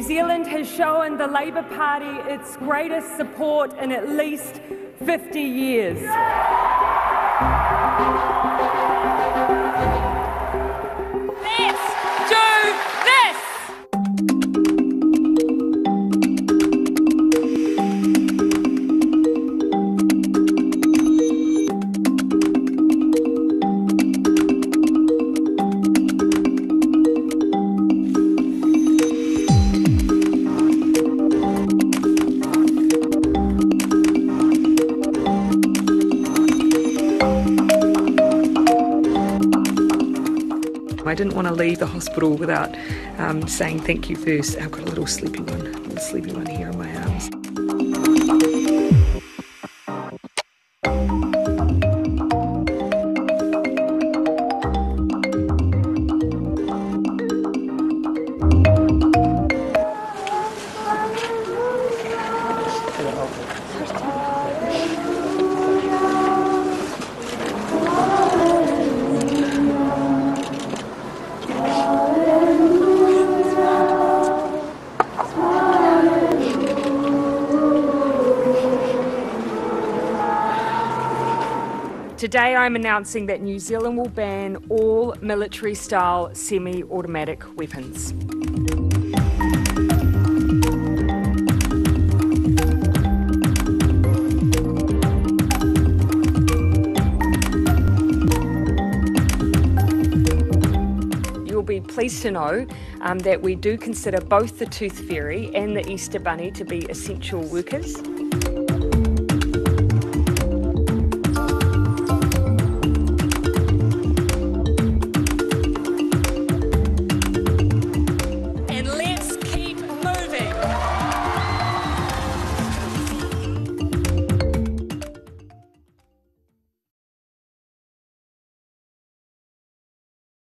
Zealand has shown the Labour Party its greatest support in at least 50 years. I didn't want to leave the hospital without um, saying thank you first. I've got a little sleepy one, a little sleepy one here in my arms. Today I'm announcing that New Zealand will ban all military style semi automatic weapons. Be pleased to know um, that we do consider both the Tooth Fairy and the Easter Bunny to be essential workers.